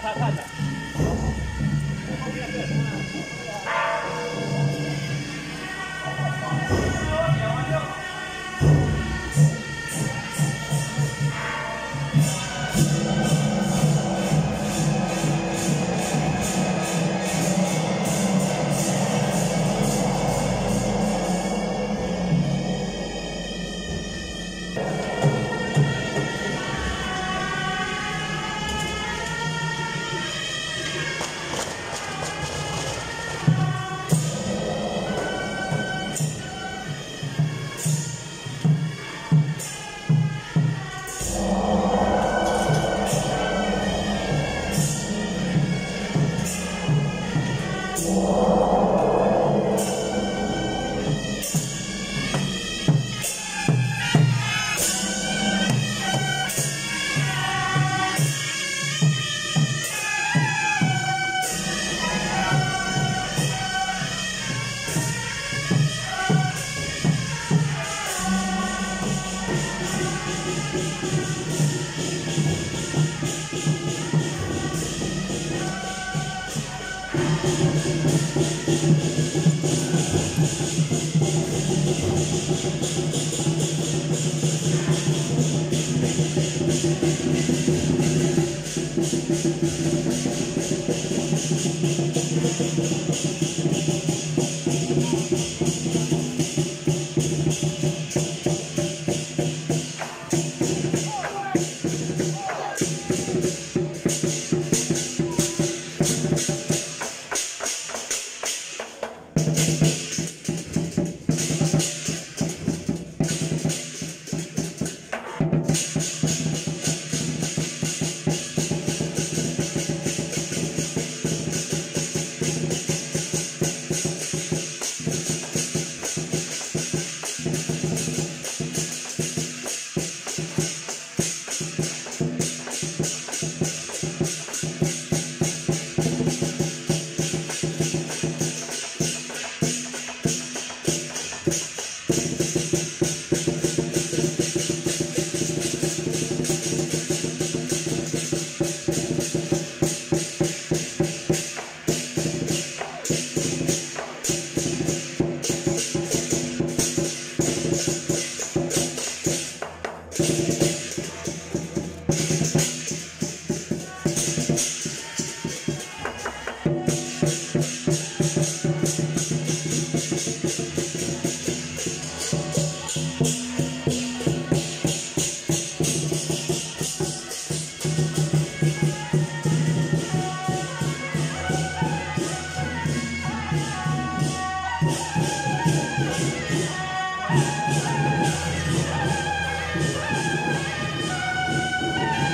需要 Thank you.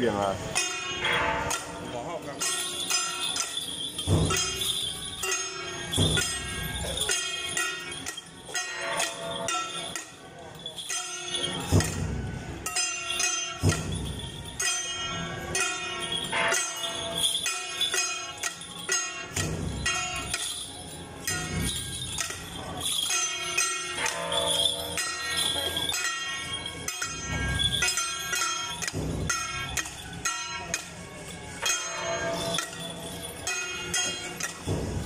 Điểm là. 好啊，这不可以吧？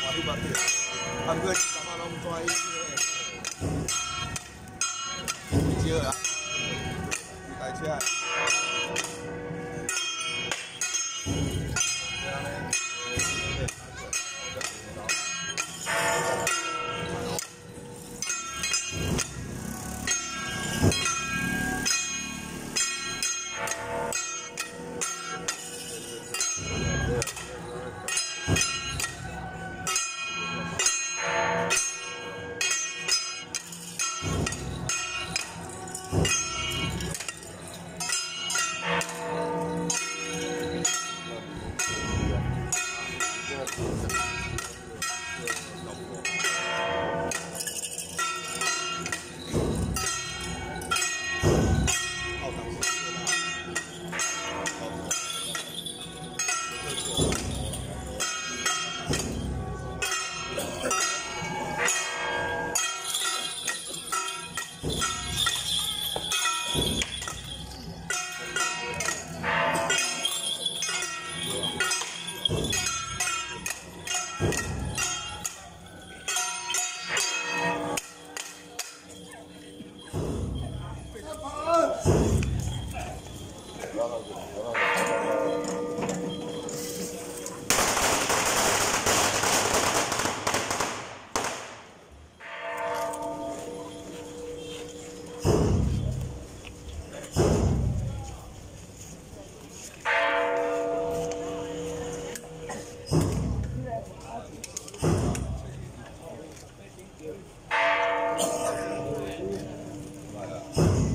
好快，我你捌着，啊，不过三百拢拽伊个，少啊，你台车。Amen.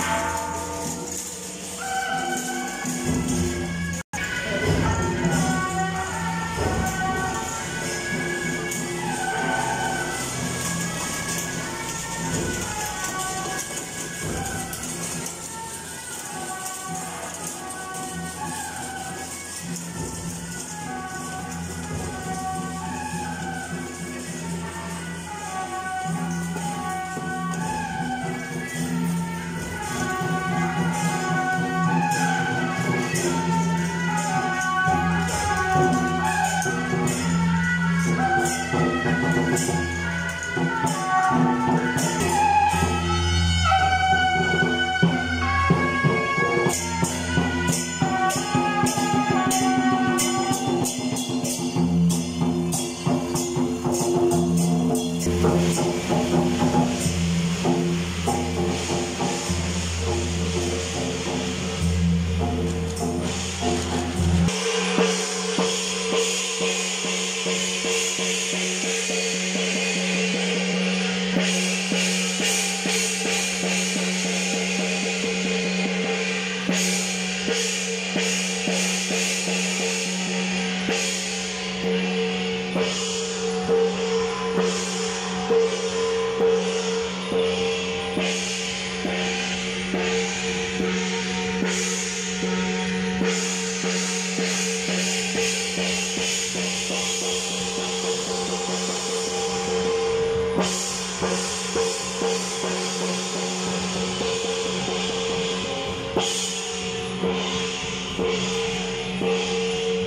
Peace.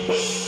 Shh.